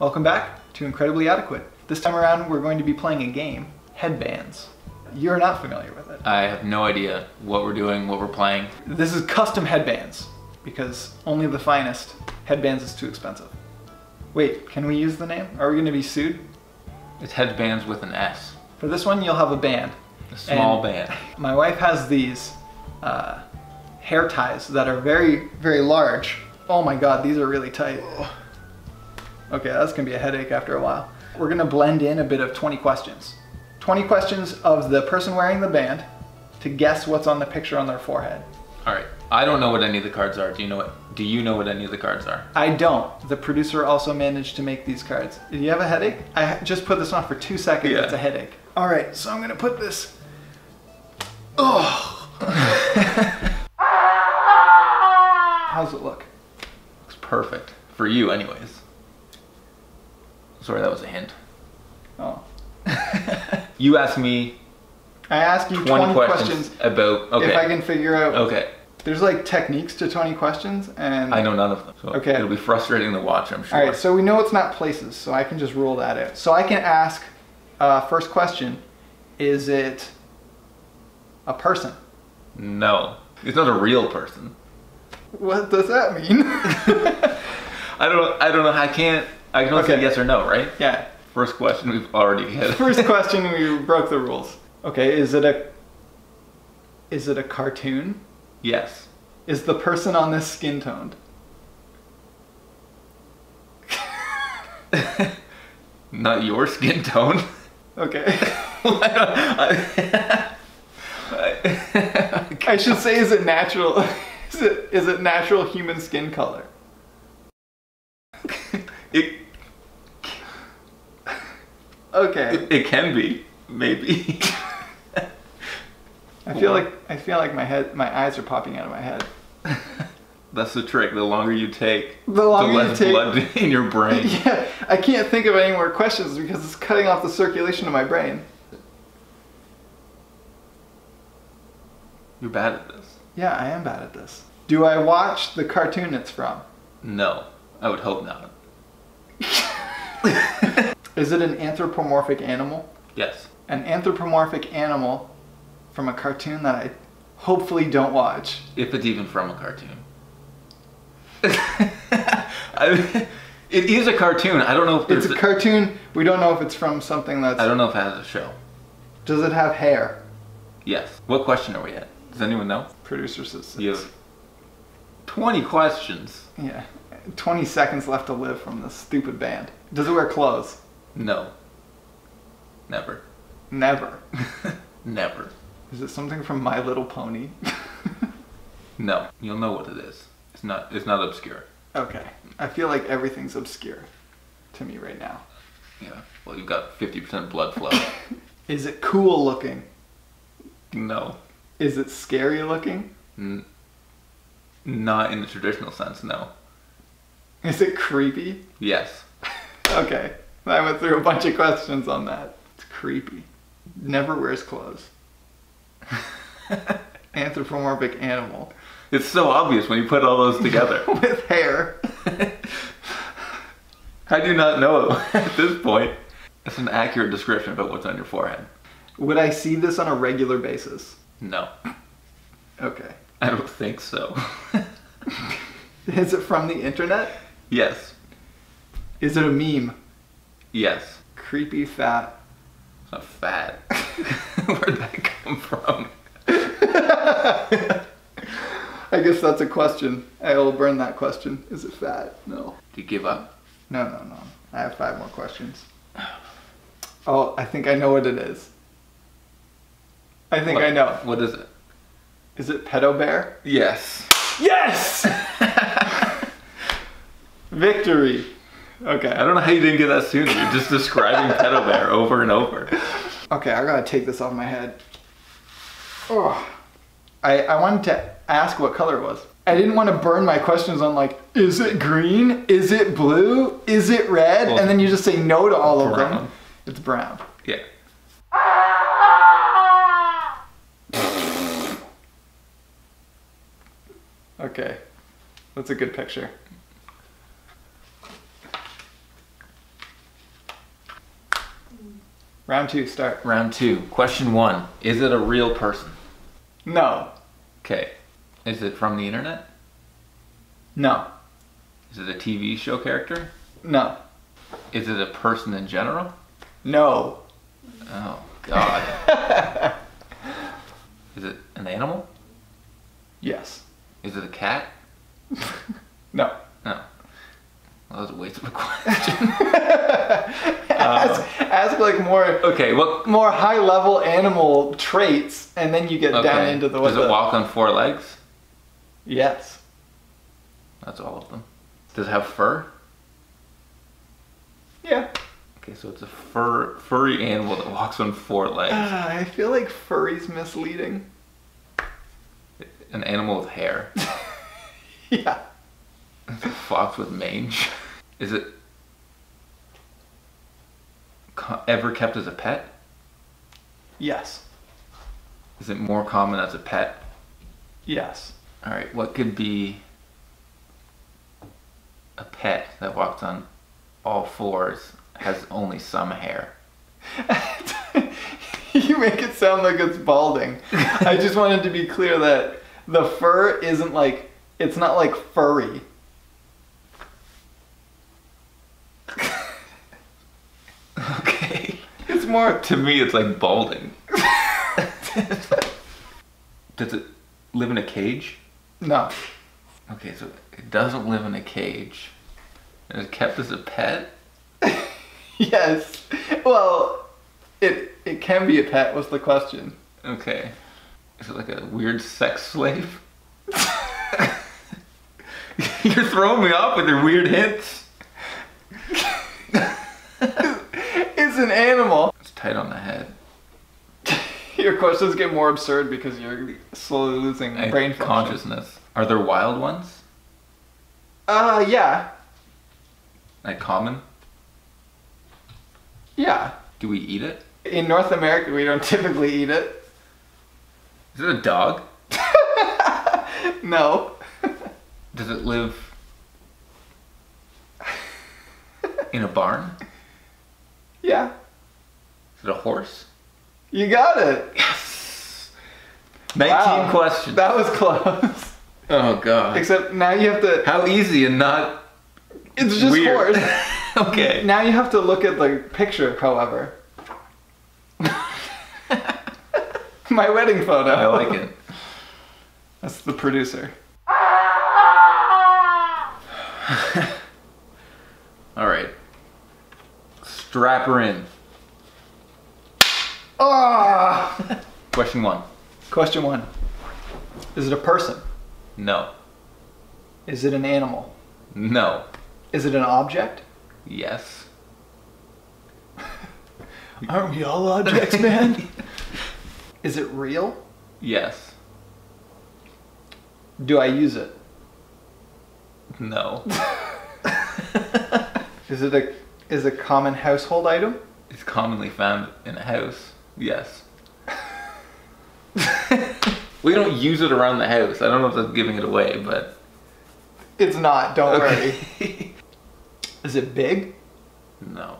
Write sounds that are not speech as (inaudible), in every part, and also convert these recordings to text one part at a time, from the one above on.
Welcome back to Incredibly Adequate. This time around, we're going to be playing a game, Headbands. You're not familiar with it. I have no idea what we're doing, what we're playing. This is custom headbands, because only the finest headbands is too expensive. Wait, can we use the name? Are we going to be sued? It's headbands with an S. For this one, you'll have a band. A small And band. (laughs) My wife has these uh, hair ties that are very, very large. Oh my god, these are really tight. Okay, that's gonna be a headache after a while. We're gonna blend in a bit of 20 questions. 20 questions of the person wearing the band to guess what's on the picture on their forehead. All right. I don't know what any of the cards are. Do you know what? Do you know what any of the cards are? I don't. The producer also managed to make these cards. Do you have a headache? I just put this on for two seconds. Yeah. It's a headache. All right, so I'm gonna put this. Oh. (laughs) How's it look? Looks perfect for you, anyways. Sorry, that was a hint. Oh. (laughs) You asked me I ask you 20, 20, questions, questions, about. Okay. if I can figure out. Okay. There's like techniques to 20 questions, and I know none of them. So Okay. It'll be frustrating to watch, I'm sure. All right, so we know it's not places, so I can just rule that out. So I can ask, uh, first question, is it a person? No. It's not a real person. What does that mean? (laughs) I don't. I don't know. I can't. I can only say yes or no, right? yeah. First question we've already hit. (laughs) First (laughs) question, we broke the rules. Okay, is it a is it a cartoon? yes. Is the person on this skin toned? (laughs) Not your skin tone. Okay. I, I should say, is it natural? Is it is it natural human skin color? it, Okay. it, it can be, maybe. (laughs) I feel like I feel like my head, my eyes are popping out of my head. (laughs) That's the trick. The longer you take, The longer you less take- blood (laughs) in your brain. Yeah, I can't think of any more questions because it's cutting off the circulation of my brain. You're bad at this. Yeah, I am bad at this. Do I watch the cartoon it's from? No, I would hope not. Is it an anthropomorphic animal? Yes. An anthropomorphic animal from a cartoon that I hopefully don't watch. If it's even from a cartoon. (laughs) I, it is a cartoon. I don't know if It's a cartoon. We don't know if it's from something that's. I don't know if it has a show. Does it have hair? Yes. What question are we at? Does anyone know? Producer says. You have 20 questions. Yeah. 20 seconds left to live from this stupid band. Does it wear clothes? No. Never. Never. (laughs) Never. Is it something from My Little Pony? (laughs) No. You'll know what it is. It's not. It's not obscure. okay. I feel like everything's obscure to me right now. Yeah. Well, you've got 50% blood flow. (laughs) Is it cool looking? no. Is it scary looking? N- not in the traditional sense. No. Is it creepy? Yes. Okay. I went through a bunch of questions on that. It's creepy. Never wears clothes. (laughs) Anthropomorphic animal It's so obvious when you put all those together. (laughs) with hair. (laughs) I do not know at this point? It's an accurate description about what's on your forehead. Would I see this on a regular basis? No, Okay. I don't think so. Is it from the internet? yes, Is it a meme? Yes. Creepy fat. It's not fat. Where'd that come from? (laughs) I guess that's a question. I will burn that question. Is it fat? No. Do you give up? No, no, no. I have five more questions. Oh, I think I know what it is. I think What- I know. What is it? Is it Pedobear? Yes. Yes! (laughs) Victory. Okay. I don't know how you didn't get that sooner. You're just describing (laughs) Pedobear over and over. Okay, I gotta take this off my head. Oh. I, I wanted to ask what color it was. I didn't want to burn my questions on like, is it green? Is it blue? Is it red? Well, and then you just say no to all of them. It's brown. Yeah. (laughs) Okay. That's a good picture. Round two, start. Round two. Question one. Is it a real person? No. Okay. Is it from the internet? No. Is it a TV show character? No. Is it a person in general? No. Oh, God. (laughs) Is it an animal? yes. Is it a cat? (laughs) No. Well, that was a waste of a question. ask, ask like more okay, what? more high level animal traits, and then you get down into the Does it the- walk on four legs? Yes. That's all of them. Does it have fur? Yeah. Okay, so it's a fur furry animal that walks on four legs. Ah, I feel like furry's misleading. An animal with hair. (laughs) Yeah. It's a fox with mange. Is it ever kept as a pet? Yes. Is it more common as a pet? Yes. All right, what could be a pet that walks on all fours, has only some hair? (laughs) you make it sound like it's balding. I just wanted to be clear that the fur isn't like it's not like furry. Okay. It's more To me, it's like balding. (laughs) Does it live in a cage? no. Okay, so it doesn't live in a cage. And it's kept as a pet? (laughs) Yes. Well, it it can be a pet was the question. Okay. Is it like a weird sex slave? (laughs) You're throwing me off with your weird hints. It's an animal. Tight on the head. (laughs) Your questions get more absurd because you're slowly losing I- brain function. consciousness. Are there wild ones? Uh, yeah, Like common? yeah. Do we eat it? In North America, we don't (laughs) typically eat it. Is it a dog? (laughs) No. Does it live in a barn? Yeah, Is it a horse? you got it. Yes! 19 Wow. questions. That was close. oh god. Except now you have to. How easy and not It's just weird. horse. (laughs) okay. Now you have to look at the picture, however. (laughs) My wedding photo. I like it. That's the producer. (laughs) All right. Strap her in. Ah! Question one. Question one Is it a person? No. Is it an animal? No. Is it an object? Yes. (laughs) Aren't we all objects, man? (laughs) Is it real? Yes. Do I use it? No. (laughs) Is it a is a common household item? It's commonly found in a house. Yes. we don't use it around the house. I don't know if that's giving it away, but It's not, don't worry. (laughs) Is it big? no.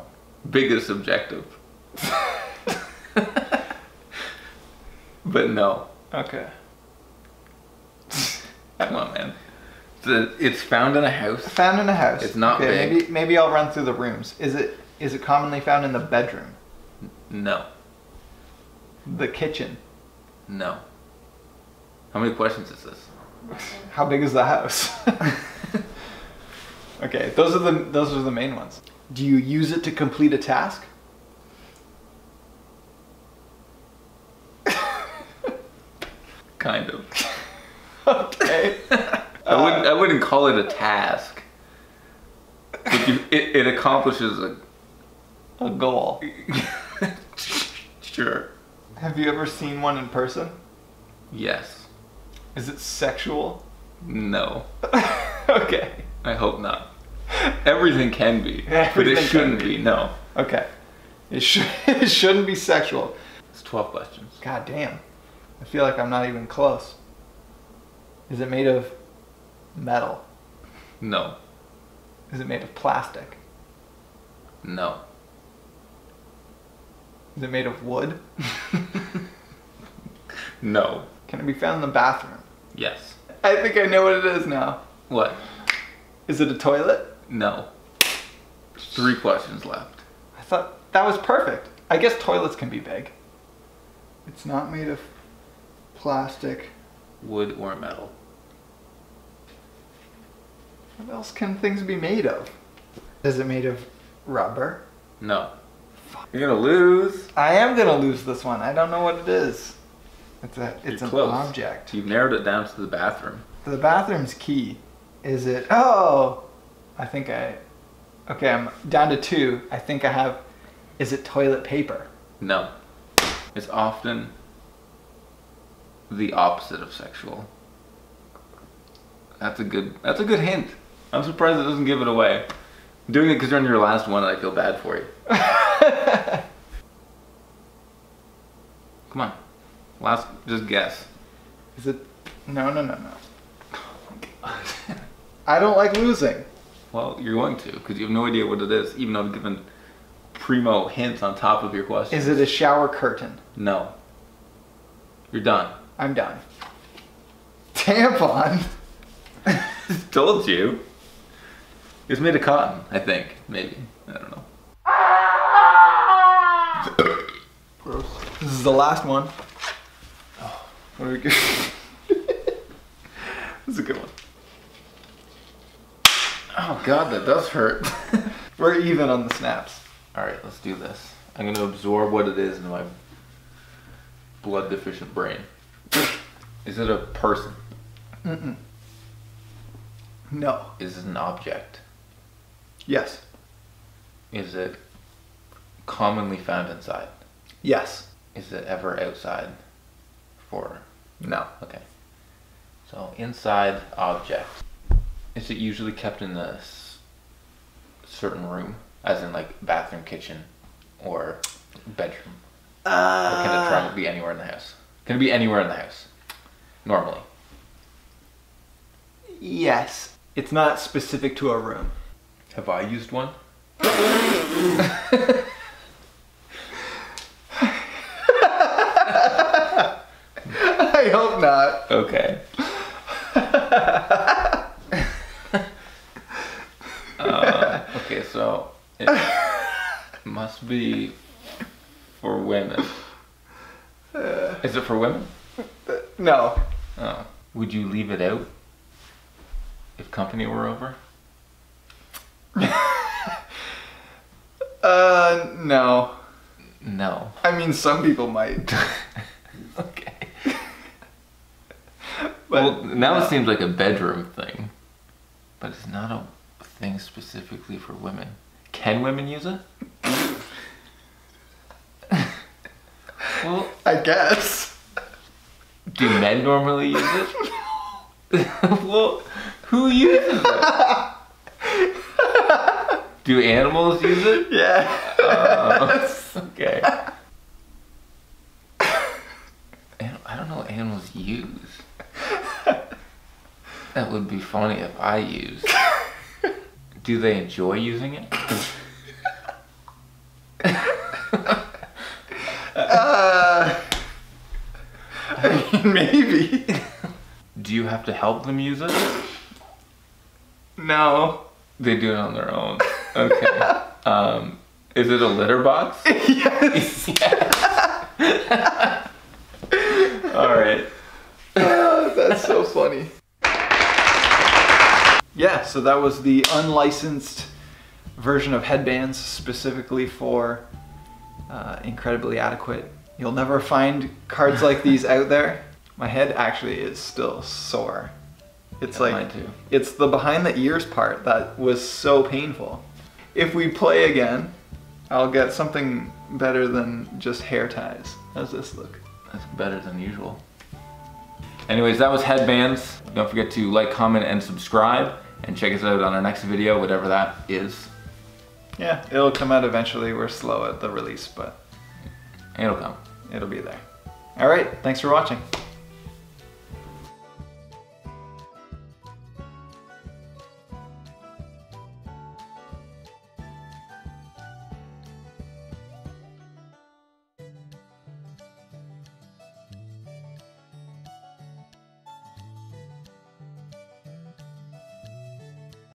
Big is subjective. (laughs) but no. Okay. Come on, man. It's, it's found in a house. Found in a house. It's not okay, big. Maybe maybe I'll run through the rooms. Is it is it commonly found in the bedroom? No. The kitchen? No. How many questions is this? How big is the house? (laughs) okay, those are the those are the main ones. Do you use it to complete a task? (laughs) Kind of. (laughs) Okay. I wouldn't. I wouldn't call it a task. You, it, it accomplishes a. a goal. sure. Have you ever seen one in person? Yes. Is it sexual? No. (laughs) okay. I hope not. Everything can be, but it shouldn't be. be. No. Okay. It, should, (laughs) it shouldn't be sexual. It's twelve questions. God damn. I feel like I'm not even close. Is it made of metal? No. Is it made of plastic? No. Is it made of wood? (laughs) No. Can it be found in the bathroom? Yes. I think I know what it is now. What? Is it a toilet? No. Three questions left. I thought that was perfect. I guess toilets can be big. It's not made of plastic. Wood or metal? What else can things be made of? Is it made of rubber? No. You're gonna lose. I am gonna lose this one. I don't know what it is. It's a it's You're an close. object. You've narrowed it down to the bathroom. The bathroom's key. Is it? Oh, I think I. Okay, I'm down to two. I think I have. Is it toilet paper? No. It's often the opposite of sexual. That's a good. That's a good hint. I'm surprised it doesn't give it away. I'm doing it because you're on your last one, and I feel bad for you. (laughs) Come on, last. Just guess. Is it? No, no, no, no. Oh. I don't like losing. Well, you're going to because you have no idea what it is, even though I've given primo hints on top of your question. Is it a shower curtain? No. You're done. I'm done. Tampon. (laughs) Told you. It's made of cotton, I think. Maybe. I don't know. Gross. This is the last one. Oh, what are we good? (laughs) this is a good one. Oh god, that does hurt. (laughs) We're even on the snaps. Alright, let's do this. I'm gonna absorb what it is into my blood deficient brain. Is it a person? Mm-mm. No. Is it an object? Yes. Is it commonly found inside? Yes. Is it ever outside for No. Okay. So inside object. Is it usually kept in a s- certain room, as in like bathroom, kitchen, or bedroom? Or can it be anywhere in the house? Can it be anywhere in the house? Normally. Yes. It's not specific to a room. Have I used one? (laughs) I hope not. Okay. (laughs) uh, okay, so it must be for women. Is it for women? No. Oh. Would you leave it out if company were over? (laughs) Uh, no. No. I mean, some people might. (laughs) okay. But well, now no. it seems like a bedroom thing, but it's not a thing specifically for women. Can women use it? well, I guess. do men normally use it? (laughs) well, who uses it? Do animals use it? Yeah. Uh, okay. (laughs) I don't know what animals use. That would be funny if I used. (laughs) Do they enjoy using it? Uh, (laughs) I mean, maybe. Do you have to help them use it? No. They do it on their own. Okay. Um, is it a litter box? (laughs) yes. All right. Ah, that's so funny. Yeah, so that was the unlicensed version of headbands specifically for uh, incredibly adequate. You'll never find cards like (laughs) these out there. My head actually is still sore. It's Yeah, like it's the behind the ears part that was so painful. If we play again, I'll get something better than just hair ties. How's this look? That's better than usual. Anyways, that was headbands. Don't forget to like, comment, and subscribe. And check us out on our next video, whatever that is. Yeah, it'll come out eventually. We're slow at the release, but It'll come. it'll be there. All right, thanks for watching.